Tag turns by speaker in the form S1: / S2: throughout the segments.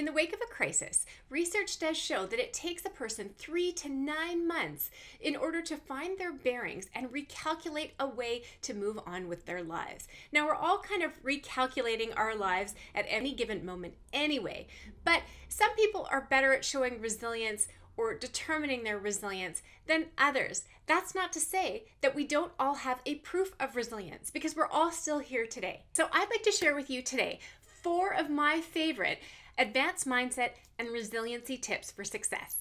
S1: In the wake of a crisis, research does show that it takes a person three to nine months in order to find their bearings and recalculate a way to move on with their lives. Now, we're all kind of recalculating our lives at any given moment anyway, but some people are better at showing resilience or determining their resilience than others. That's not to say that we don't all have a proof of resilience because we're all still here today. So, I'd like to share with you today four of my favorite advanced mindset and resiliency tips for success.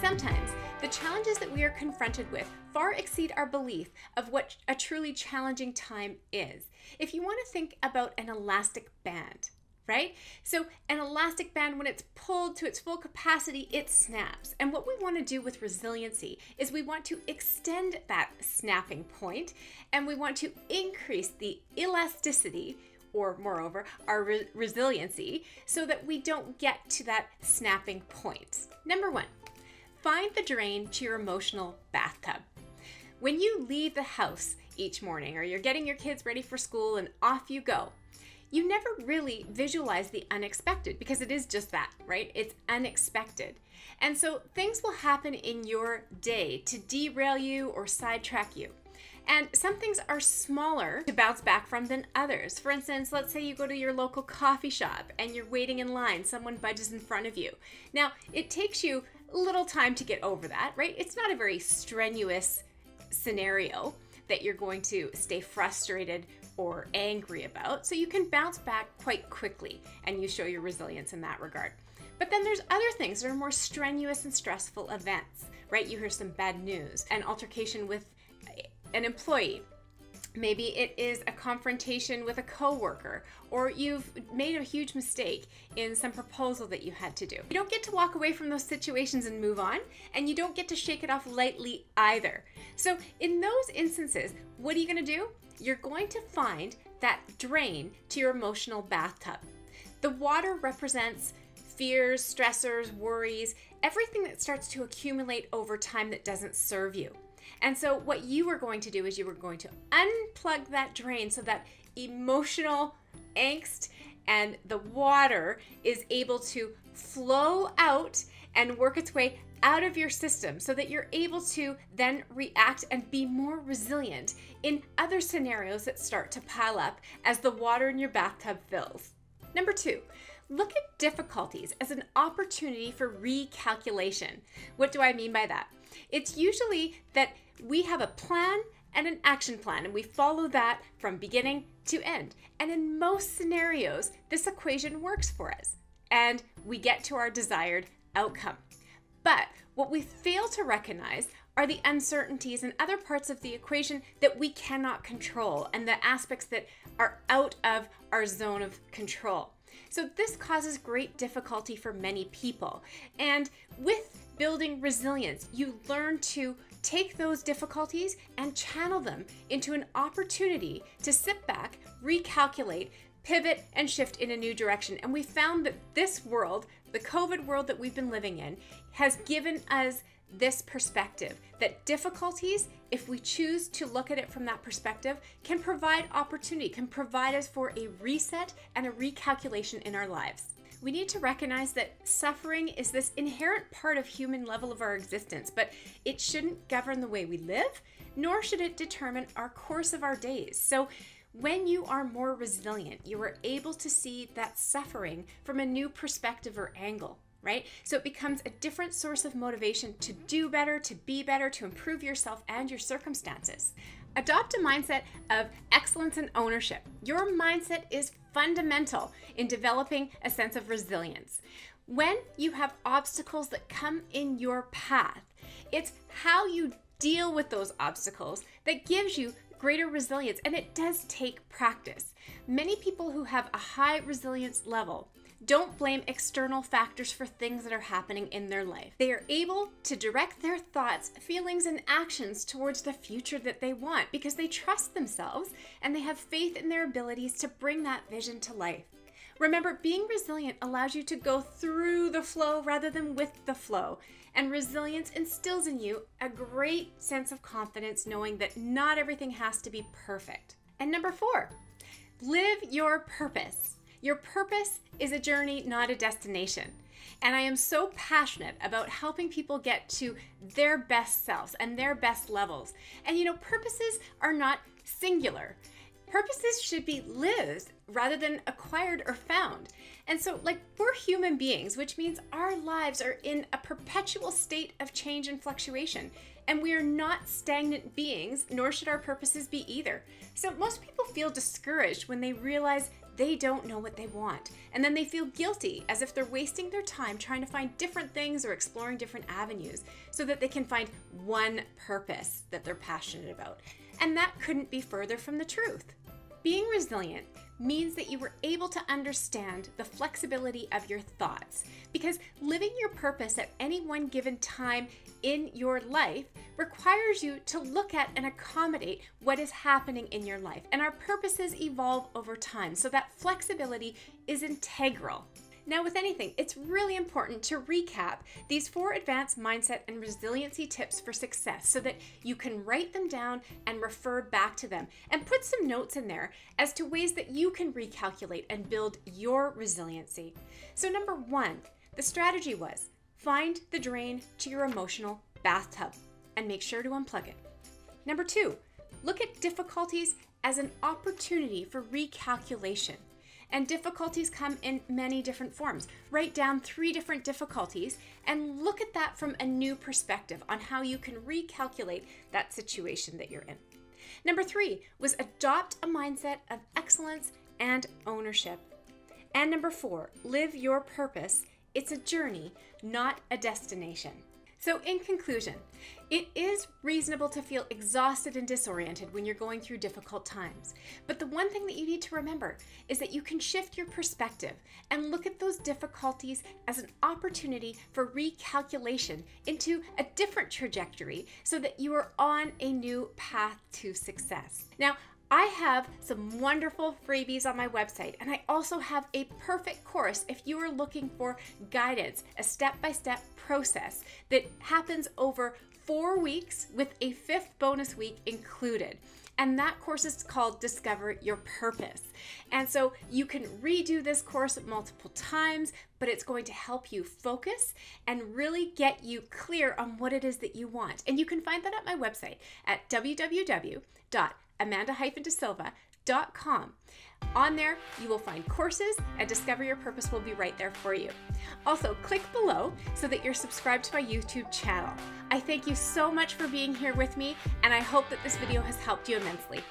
S1: Sometimes the challenges that we are confronted with far exceed our belief of what a truly challenging time is. If you want to think about an elastic band, right? So, an elastic band, when it's pulled to its full capacity, it snaps. And what we want to do with resiliency is we want to extend that snapping point and we want to increase the elasticity. Or, moreover, our re- resiliency so that we don't get to that snapping point. Number one, find the drain to your emotional bathtub. When you leave the house each morning or you're getting your kids ready for school and off you go, you never really visualize the unexpected because it is just that, right? It's unexpected. And so things will happen in your day to derail you or sidetrack you. And some things are smaller to bounce back from than others. For instance, let's say you go to your local coffee shop and you're waiting in line, someone budges in front of you. Now, it takes you a little time to get over that, right? It's not a very strenuous scenario that you're going to stay frustrated or angry about, so you can bounce back quite quickly and you show your resilience in that regard. But then there's other things that are more strenuous and stressful events, right? You hear some bad news, an altercation with an employee. Maybe it is a confrontation with a coworker, or you've made a huge mistake in some proposal that you had to do. You don't get to walk away from those situations and move on, and you don't get to shake it off lightly either. So, in those instances, what are you going to do? you're going to find that drain to your emotional bathtub. The water represents fears, stressors, worries, everything that starts to accumulate over time that doesn't serve you. And so, what you were going to do is you were going to unplug that drain so that emotional angst and the water is able to flow out and work its way out of your system so that you're able to then react and be more resilient in other scenarios that start to pile up as the water in your bathtub fills. Number two, look at difficulties as an opportunity for recalculation. What do I mean by that? It's usually that we have a plan and an action plan, and we follow that from beginning to end. And in most scenarios, this equation works for us, and we get to our desired outcome. But what we fail to recognize are the uncertainties and other parts of the equation that we cannot control and the aspects that are out of our zone of control. So, this causes great difficulty for many people. And with building resilience, you learn to take those difficulties and channel them into an opportunity to sit back, recalculate, pivot, and shift in a new direction. And we found that this world, the COVID world that we've been living in, has given us this perspective that difficulties, if we choose to look at it from that perspective, can provide opportunity, can provide us for a reset and a recalculation in our lives. We need to recognize that suffering is this inherent part of human level of our existence, but it shouldn't govern the way we live, nor should it determine our course of our days. So when you are more resilient, you are able to see that suffering from a new perspective or angle, right? So it becomes a different source of motivation to do better, to be better, to improve yourself and your circumstances. Adopt a mindset of excellence and ownership. Your mindset is fundamental in developing a sense of resilience. When you have obstacles that come in your path, it's how you deal with those obstacles that gives you greater resilience, and it does take practice. Many people who have a high resilience level don't blame external factors for things that are happening in their life. They are able to direct their thoughts, feelings, and actions towards the future that they want because they trust themselves and they have faith in their abilities to bring that vision to life. Remember, being resilient allows you to go through the flow rather than with the flow. And resilience instills in you a great sense of confidence knowing that not everything has to be perfect. And number four, Live your purpose. Your purpose is a journey, not a destination. And I am so passionate about helping people get to their best selves and their best levels. And you know, purposes are not singular. Purposes should be lived rather than acquired or found. And so, like, we're human beings, which means our lives are in a perpetual state of change and fluctuation. And we are not stagnant beings, nor should our purposes be either. So, most people feel discouraged when they realize they don't know what they want. And then they feel guilty as if they're wasting their time trying to find different things or exploring different avenues so that they can find one purpose that they're passionate about. And that couldn't be further from the truth. Being resilient means that you were able to understand the flexibility of your thoughts because living your purpose at any one given time in your life requires you to look at and accommodate what is happening in your life. And our purposes evolve over time, so that flexibility is integral. Now, with anything, it's really important to recap these four advanced mindset and resiliency tips for success so that you can write them down and refer back to them and put some notes in there as to ways that you can recalculate and build your resiliency. So, number one, the strategy was find the drain to your emotional bathtub and make sure to unplug it. Number two, look at difficulties as an opportunity for recalculation. And difficulties come in many different forms. Write down three different difficulties and look at that from a new perspective on how you can recalculate that situation that you're in. Number three was adopt a mindset of excellence and ownership. And number four, live your purpose. It's a journey, not a destination. So, in conclusion, it is reasonable to feel exhausted and disoriented when you're going through difficult times. But the one thing that you need to remember is that you can shift your perspective and look at those difficulties as an opportunity for recalculation into a different trajectory so that you are on a new path to success. Now, I have some wonderful freebies on my website, and I also have a perfect course if you are looking for guidance, a step by step process that happens over four weeks with a fifth bonus week included. And that course is called Discover Your Purpose. And so you can redo this course multiple times, but it's going to help you focus and really get you clear on what it is that you want. And you can find that at my website at www amanda-dasilva.com. On there, you will find courses, and Discover Your Purpose will be right there for you. Also, click below so that you're subscribed to my YouTube channel. I thank you so much for being here with me, and I hope that this video has helped you immensely.